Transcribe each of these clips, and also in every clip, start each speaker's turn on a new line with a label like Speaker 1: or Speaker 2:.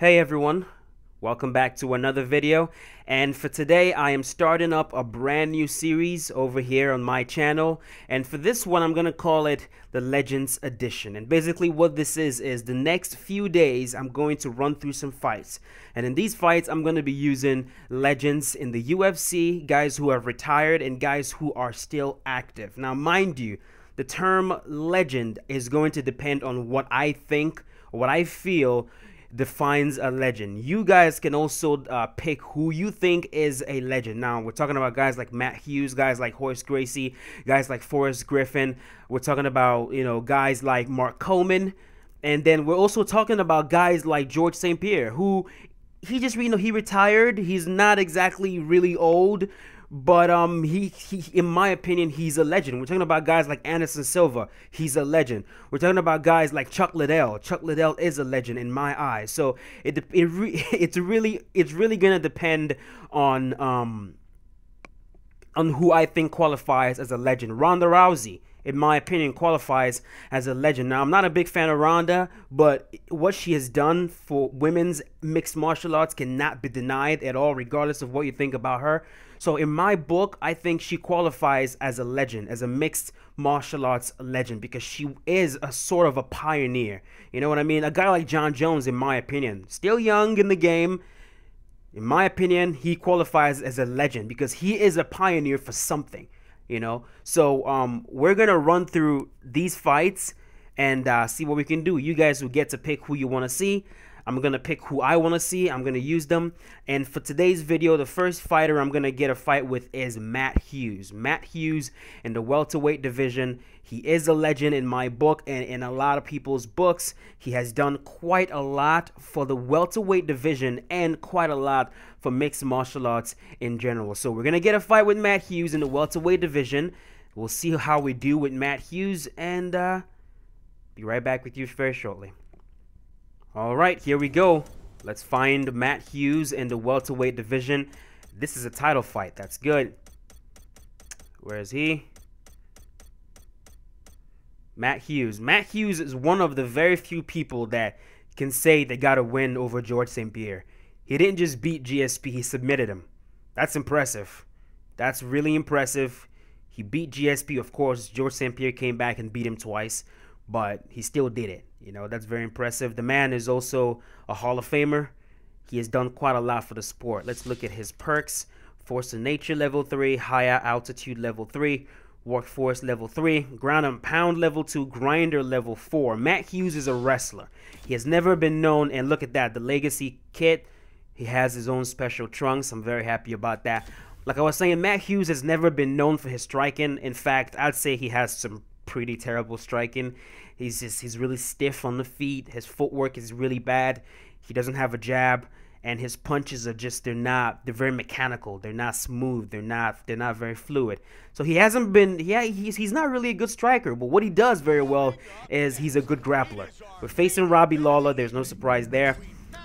Speaker 1: Hey everyone, welcome back to another video. And for today, I am starting up a brand new series over here on my channel. And for this one, I'm going to call it the Legends Edition. And basically what this is, is the next few days, I'm going to run through some fights. And in these fights, I'm going to be using legends in the UFC, guys who have retired and guys who are still active. Now, mind you, the term legend is going to depend on what I think, what I feel defines a legend. You guys can also uh, pick who you think is a legend. Now, we're talking about guys like Matt Hughes, guys like Royce Gracie, guys like Forrest Griffin. We're talking about, you know, guys like Mark Coleman. And then we're also talking about guys like George St. Pierre, who he just, you know, he retired. He's not exactly really old, but um, he, he, in my opinion, he's a legend. We're talking about guys like Anderson Silva. He's a legend. We're talking about guys like Chuck Liddell. Chuck Liddell is a legend in my eyes. So it, it re, it's really, it's really gonna depend on um, on who I think qualifies as a legend. Ronda Rousey in my opinion, qualifies as a legend. Now, I'm not a big fan of Ronda, but what she has done for women's mixed martial arts cannot be denied at all, regardless of what you think about her. So, in my book, I think she qualifies as a legend, as a mixed martial arts legend, because she is a sort of a pioneer. You know what I mean? A guy like Jon Jones, in my opinion, still young in the game. In my opinion, he qualifies as a legend because he is a pioneer for something you know. So um, we're gonna run through these fights and uh, see what we can do. You guys will get to pick who you want to see. I'm gonna pick who I want to see. I'm gonna use them. And for today's video, the first fighter I'm gonna get a fight with is Matt Hughes. Matt Hughes in the welterweight division. He is a legend in my book and in a lot of people's books. He has done quite a lot for the welterweight division and quite a lot for mixed martial arts in general. So we're gonna get a fight with Matt Hughes in the welterweight division. We'll see how we do with Matt Hughes and uh, be right back with you very shortly. All right, here we go. Let's find Matt Hughes in the welterweight division. This is a title fight. That's good. Where is he? Matt Hughes. Matt Hughes is one of the very few people that can say they got a win over George St. Pierre. He didn't just beat GSP, he submitted him. That's impressive. That's really impressive. He beat GSP, of course. George St. Pierre came back and beat him twice, but he still did it. You know, that's very impressive. The man is also a Hall of Famer. He has done quite a lot for the sport. Let's look at his perks. Force of Nature level 3, higher altitude level 3, workforce level 3, ground and pound level 2, grinder level 4. Matt Hughes is a wrestler. He has never been known, and look at that, the legacy kit. He has his own special trunks. I'm very happy about that. Like I was saying, Matt Hughes has never been known for his striking. In fact, I'd say he has some pretty terrible striking. He's just he's really stiff on the feet. His footwork is really bad. He doesn't have a jab and his punches are just they're not they're very mechanical. They're not smooth. They're not they're not very fluid. So he hasn't been yeah he's he's not really a good striker, but what he does very well is he's a good grappler. We're facing Robbie Lawler. There's no surprise there.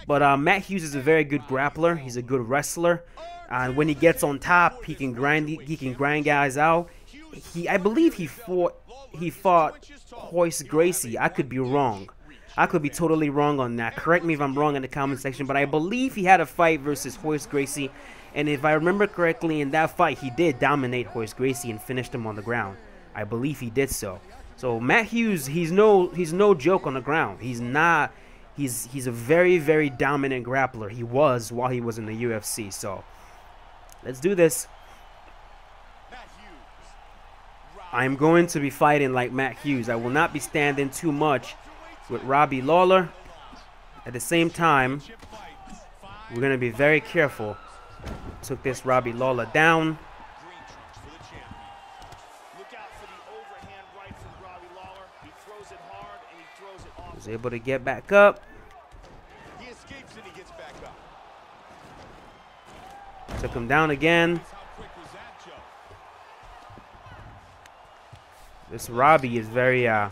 Speaker 1: But uh, Matt Hughes is a very good grappler. He's a good wrestler. And when he gets on top, he can grind he can grind guys out. He I believe he fought he fought Royce Gracie. I could be wrong. I could be totally wrong on that. Correct me if I'm wrong in the comment section, but I believe he had a fight versus Royce Gracie. And if I remember correctly, in that fight, he did dominate Royce Gracie and finished him on the ground. I believe he did so. So Matt Hughes, he's no he's no joke on the ground. He's not he's he's a very very dominant grappler. He was while he was in the UFC. So let's do this. I'm going to be fighting like Matt Hughes. I will not be standing too much with Robbie Lawler. At the same time, we're going to be very careful. Took this Robbie Lawler down. He was able to get back up. Took him down again. This Robbie is very, uh,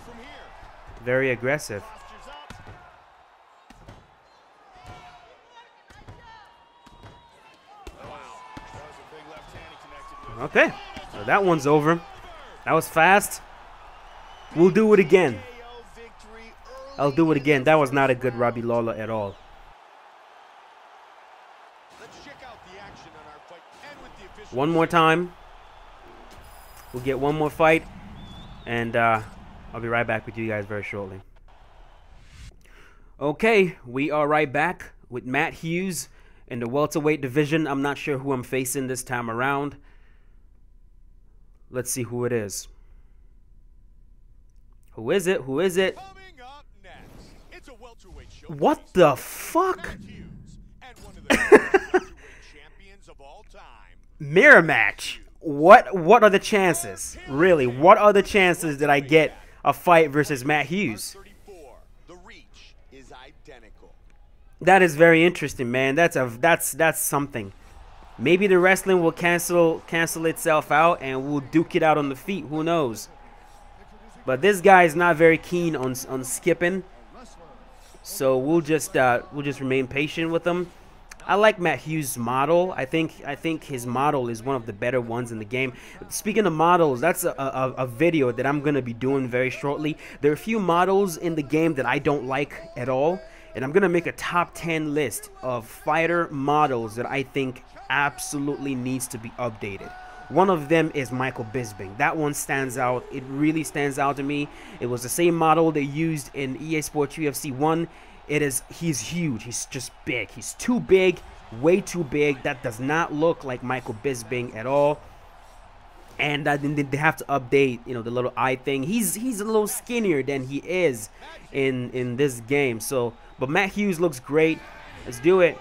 Speaker 1: very aggressive. Okay, so that one's over. That was fast. We'll do it again. I'll do it again. That was not a good Robbie Lawler at all. One more time. We'll get one more fight and uh, I'll be right back with you guys very shortly. Okay, we are right back with Matt Hughes in the welterweight division. I'm not sure who I'm facing this time around. Let's see who it is. Who is it? Who is it? What the fuck? Mirror match. What what are the chances? Really, what are the chances that I get a fight versus Matt Hughes? That is very interesting, man. That's a that's that's something. Maybe the wrestling will cancel cancel itself out and we'll duke it out on the feet. Who knows? But this guy is not very keen on on skipping. So we'll just uh, we'll just remain patient with him. I like Matt Hughes' model. I think I think his model is one of the better ones in the game. Speaking of models, that's a, a, a, video that I'm going to be doing very shortly. There are a few models in the game that I don't like at all. And I'm going to make a top 10 list of fighter models that I think absolutely needs to be updated. One of them is Michael Bisping. That one stands out. It really stands out to me. It was the same model they used in EA Sports UFC 1. It is he's huge. He's just big. He's too big, way too big. That does not look like Michael Bisping at all. And uh, then they have to update, you know, the little eye thing. He's he's a little skinnier than he is in in this game. So, but Matt Hughes looks great. Let's do it.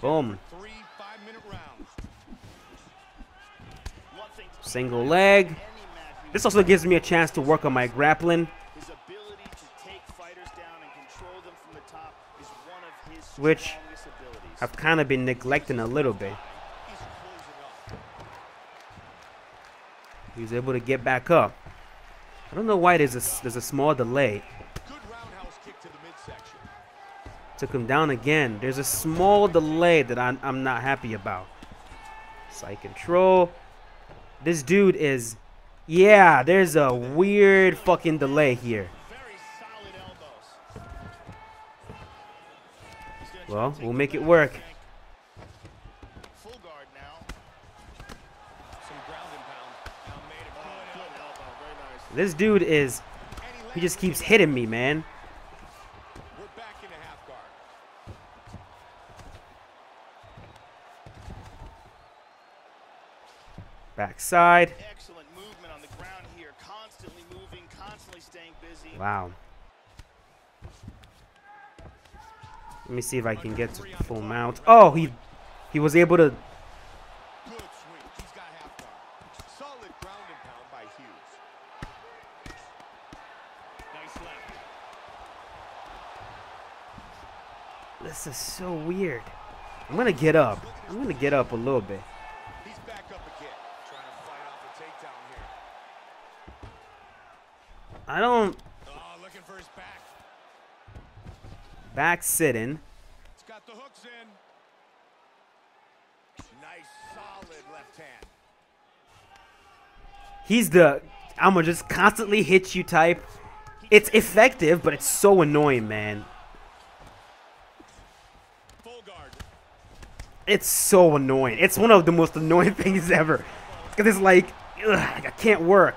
Speaker 1: Boom. Single leg. This also gives me a chance to work on my grappling. Which I've kind of been neglecting a little bit. He was able to get back up. I don't know why there's a, there's a small delay. Took him down again. There's a small delay that I'm, I'm not happy about. Side control. This dude is... Yeah, there's a weird fucking delay here. Well, we'll make it work. This dude is... He just keeps hitting me, man. Backside. Excellent movement on the ground here. Constantly moving, constantly staying busy. Wow. Let me see if I can get to full mount. Oh, he he was able to This is so weird. I'm gonna get up. I'm gonna get up a little bit. I don't. Oh, looking for his back. Back sitting. It's got the hooks in. Nice, solid left hand. He's the. I'm gonna just constantly hit you type. It's effective, but it's so annoying, man. It's so annoying. It's one of the most annoying things ever. Because it's like, ugh, I can't work.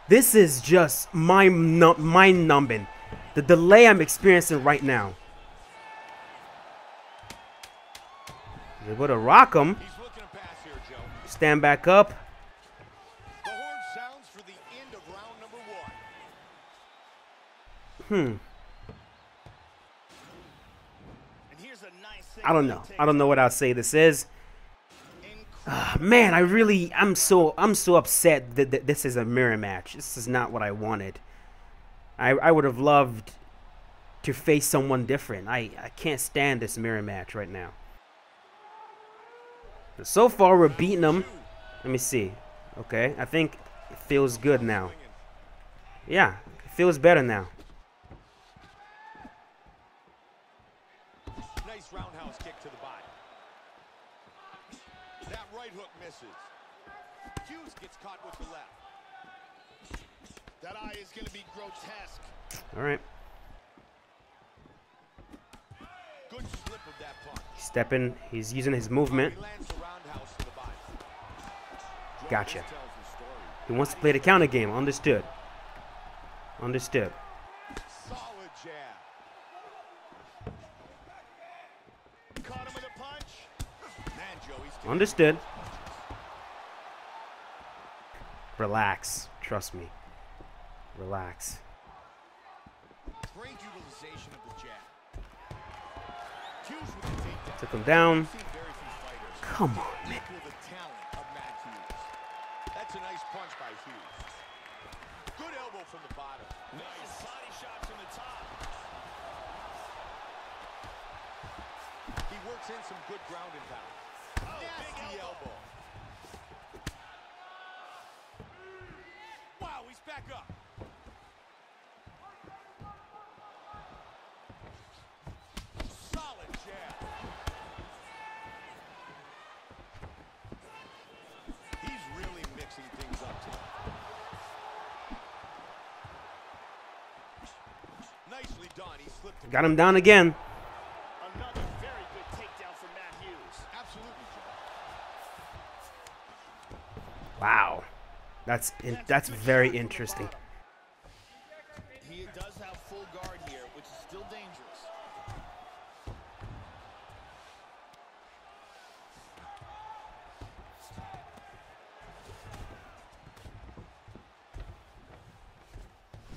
Speaker 1: This is just mind numbing. The delay I'm experiencing right now. able to rock him. Stand back up. Hmm. I don't know. I don't know what I'll say this is. Uh, man, I really, I'm so, I'm so upset that, that this is a mirror match. This is not what I wanted. I, I would have loved to face someone different. I, I can't stand this mirror match right now. So far, we're beating them. Let me see. Okay, I think it feels good now. Yeah, it feels better now.
Speaker 2: Nice roundhouse kick to the body. That right hook misses. Hughes gets caught with the left. That eye is going to be grotesque.
Speaker 1: All right.
Speaker 2: Good slip of that punch.
Speaker 1: Stepping, he's using his movement.
Speaker 2: He lands the roundhouse the body. Joe
Speaker 1: Gotcha.
Speaker 2: Louis tells the story.
Speaker 1: He wants to play the counter game. Understood. Understood.
Speaker 2: Solid jab. Caught him with a punch. Man, Joey's getting
Speaker 1: Understood. Relax. Trust me. Relax.
Speaker 2: great utilization of the jab. Hughes with the takedown.
Speaker 1: Took him down.
Speaker 2: I've seen very few fighters
Speaker 1: Come on, man.
Speaker 2: equal the talent of Matt Hughes. That's a nice punch by Hughes. Good elbow from the bottom. Nice body shots from the top. He works in some good ground and pound. Oh, Nasty elbow. Wow, he's back up. Solid jab. He's really mixing things up tonight. Nicely done. He slipped.
Speaker 1: Got him down again.
Speaker 2: Another very good takedown from Matt Hughes. Absolutely,
Speaker 1: Wow. That's in, that's very interesting.
Speaker 2: He does have full guard here, which is still dangerous.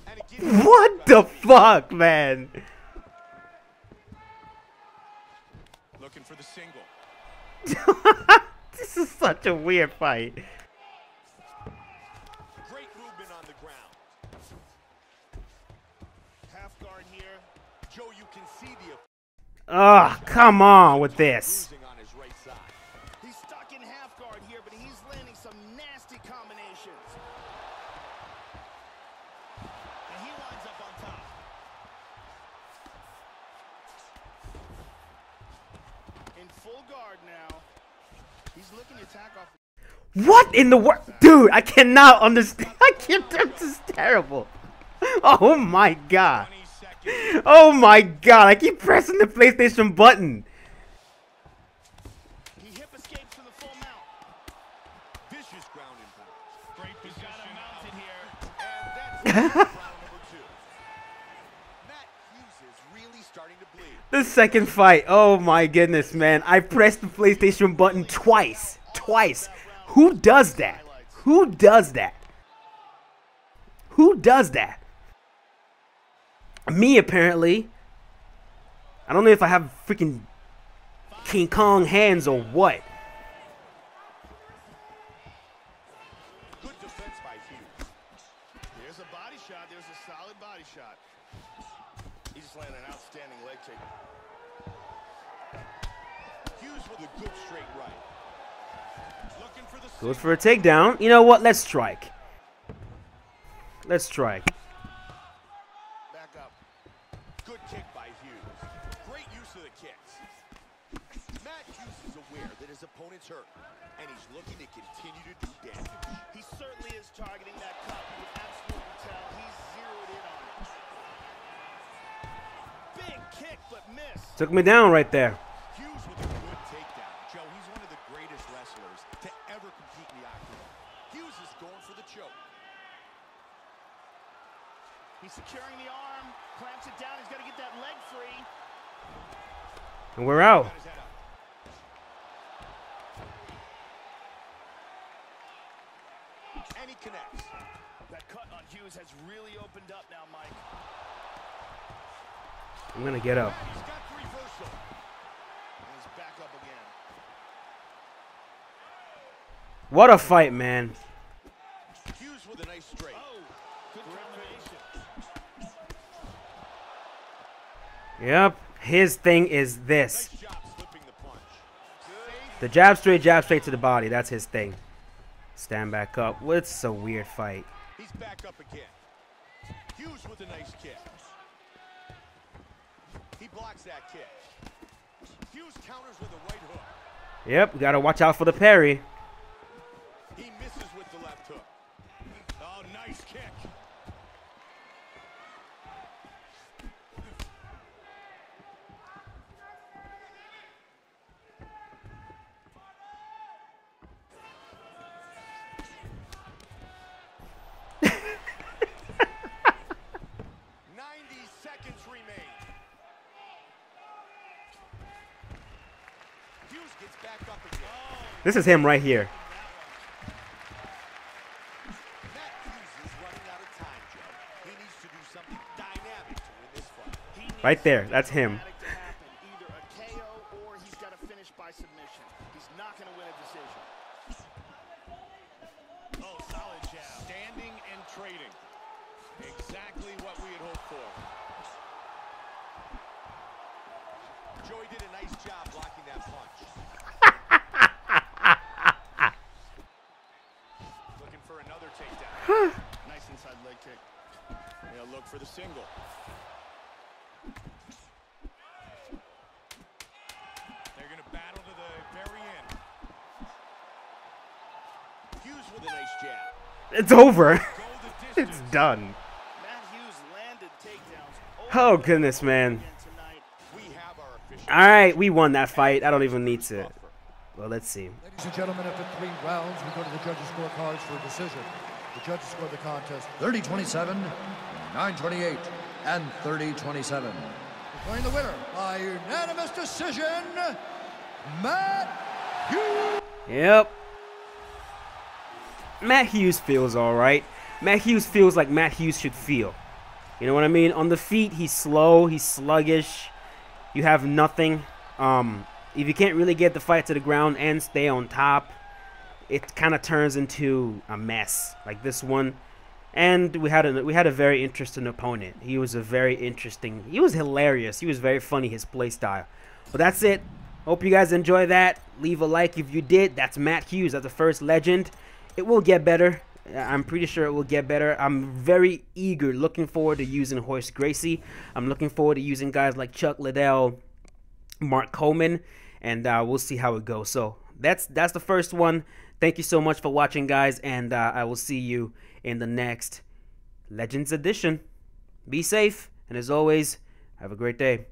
Speaker 2: And again,
Speaker 1: What the fuck, man?
Speaker 2: looking for the single.
Speaker 1: this is such a weird fight.
Speaker 2: Great movement on the ground. Half guard here. Joe, you can see the
Speaker 1: Ugh, come on with this.
Speaker 2: losing on his right side. He's stuck in half guard here, but he's landing some nasty combinations. And he winds up on top. In full guard now. He's looking to attack off
Speaker 1: What in the world? Dude, I cannot understand. I can't. This is terrible. Oh my god. Oh my god. I keep pressing the PlayStation button.
Speaker 2: He hip escapes to the full mount. Vicious ground and pound. Position. Got him mounted here. And that's round number two. Matt Hughes is really starting to bleed.
Speaker 1: The second fight. Oh my goodness, man. I pressed the PlayStation button twice. Twice. Who does that? Who does that? Who does that? Me, apparently. I don't know if I have freaking King Kong hands or what.
Speaker 2: Good defense by Hughes. There's a body shot. There's a solid body shot. He just landed an outstanding leg kick. Hughes with a good straight right. Looking for the
Speaker 1: Goes for a takedown. You know what? Let's strike. Let's strike.
Speaker 2: Back up. Good kick by Hughes. Great use of the kicks. Matt Hughes is aware that his opponent's hurt, and he's looking to continue to do damage. He certainly is targeting that cut. You can absolutely tell he's zeroed in on it. Big kick, but missed.
Speaker 1: Took me down right there.
Speaker 2: Hughes with a good takedown. Joe, he's one of the greatest wrestlers to ever compete in the octagon. Hughes is going for the choke. He's securing the arm, clamps it down. He's got to get that leg free.
Speaker 1: And we're out.
Speaker 2: Got his head up. And he connects. That cut on Hughes has really opened up now, Mike.
Speaker 1: I'm gonna get up.
Speaker 2: He's got the reversal. And he's back up again.
Speaker 1: What a fight, man.
Speaker 2: Hughes with a nice straight.
Speaker 1: Oh, Yep. His thing is this.
Speaker 2: Nice job slipping the
Speaker 1: jab straight, jab straight to the body. That's his thing. Stand back up. What's a weird fight.
Speaker 2: He's back up again. Hughes with a nice kick. He blocks that kick. Hughes counters with a right hook.
Speaker 1: Yep, we gotta watch out for the parry.
Speaker 2: He misses with the left hook. Oh, nice kick. Ninety seconds remain. Hughes gets back up again.
Speaker 1: This is him right here.
Speaker 2: Matt Hughes is running out of time, Joe. He needs to do something dynamic to win is him
Speaker 3: right here.
Speaker 1: Right there. That's him.
Speaker 3: dramatic to happen. Either a KO or he's got to finish by submission. He's not going to win a decision. Oh, solid jab.
Speaker 2: Standing and trading. Exactly what we had hoped for. Joey did a nice job blocking that punch. Looking for another takedown.
Speaker 3: Nice inside leg kick.
Speaker 2: They'll look for the single. They're going to battle to the very end. Hughes with a nice jab.
Speaker 1: It's over. It's done.
Speaker 3: Matt Hughes landed takedowns.
Speaker 1: Oh, goodness, man.
Speaker 3: again tonight.
Speaker 2: We have our official.
Speaker 1: All right, we won that fight. I don't even need to. Well, let's see.
Speaker 4: Ladies and gentlemen, after three rounds, we go to the judges' scorecards for a decision. The judges scored the contest 30-27, 9-28, and 30-27. Declaring the winner by unanimous decision, Matt Hughes.
Speaker 1: Yep. Matt Hughes feels all right. Matt Hughes feels like Matt Hughes should feel. You know what I mean? On the feet, he's slow, he's sluggish. You have nothing. Um, if you can't really get the fight to the ground and stay on top, it kind of turns into a mess like this one. And we had a we had a very interesting opponent. He was a very interesting. He was hilarious. He was very funny. His play style. But that's it. Hope you guys enjoy that. Leave a like if you did. That's Matt Hughes. That's the first legend. It will get better. I'm pretty sure it will get better. I'm very eager, looking forward to using Royce Gracie. I'm looking forward to using guys like Chuck Liddell, Mark Coleman, and uh, we'll see how it goes. So that's that's the first one. Thank you so much for watching, guys, and uh, I will see you in the next Legends edition. Be safe, and as always, have a great day.